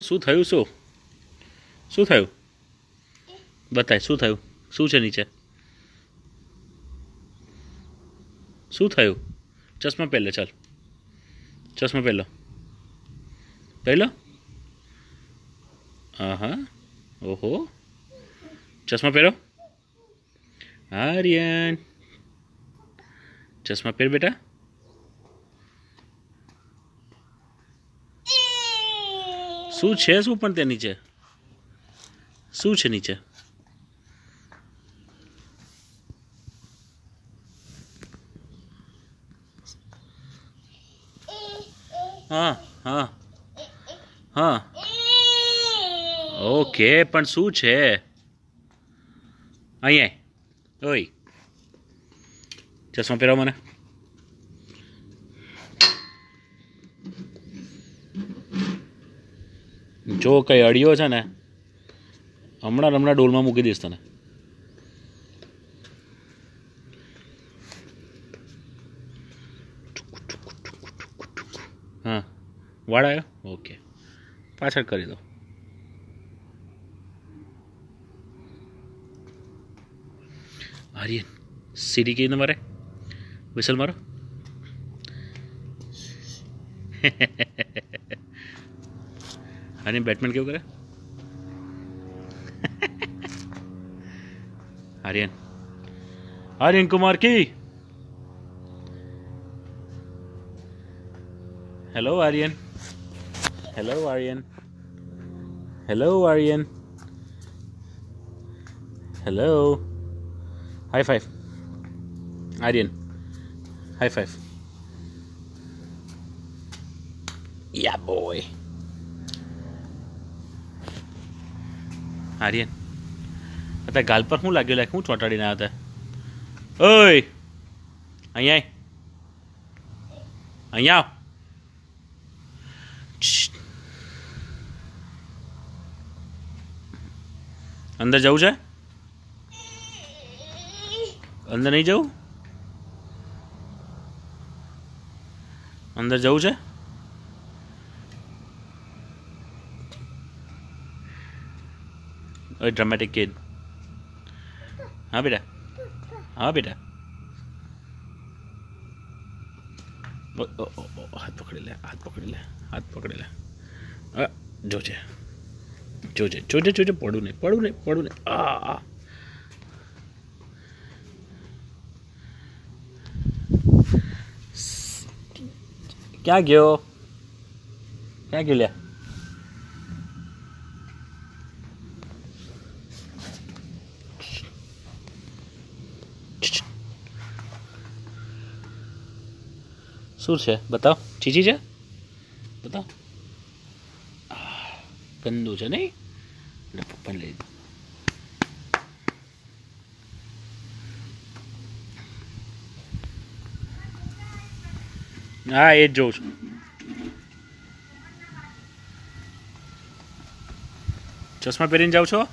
શું થયું શું શું થયું બતાય શું થયું શું છે નીચે શું થયું ચશ્મા પહેલે ચાલ ચશ્મા પહેલો પહેલો હા હા ઓહો ચશ્મા પહેરો આર્યન ચશ્મા પહેર બેટા શું છે શું પણ તે નીચે શું છે નીચે હા હા હા ઓકે પણ શું છે અહીંયા ઓય ચશ્મા પહેરાવો મને જો કઈ અડિયો છે ને હમણાં ને હમણાં ડોલમાં મૂકી દઈશ તને હા વાળ આવ્યો ઓકે પાછળ કરી દો આર્યન સીડી કહીને મારે વિસલ મારો अरे, बैटमैन क्यों करे? आर्यन। आर्यन कुमार की। Hello Aryan. Hello Aryan. Hello Aryan. Hello high five Aryan. High five या बॉय આર્યન અત્યારે ગાલ પર શું લાગ્યું લાગે હું ચોંટાડીને આવ્યા હતા ઓય! અહીંયા અહીંયા અંદર જવું છે? અંદર નહીં જવું? અંદર જવું છે? ઓય ડ્રામેટિક કિડ હા બેટા હા બેટા ઓ, ઓ, ઓ, ઓ, હાથ પકડી લે હાથ પકડી લે હાથ પકડી લે આ, જોજે જોજે જોજે જોજે પડું નહીં પડું નહીં પડું નહીં આ આ. ક્યાં ગયો ક્યાં ગયો લ્યા શું છે? બતાવ. ચીચી છે? બતાવ. ગંદુ છે નહીં? એટલે પપ્પાને લઈ દો. હા, એ જ જોઉં છું. ચશ્મા પહેરીને જાઉં છો?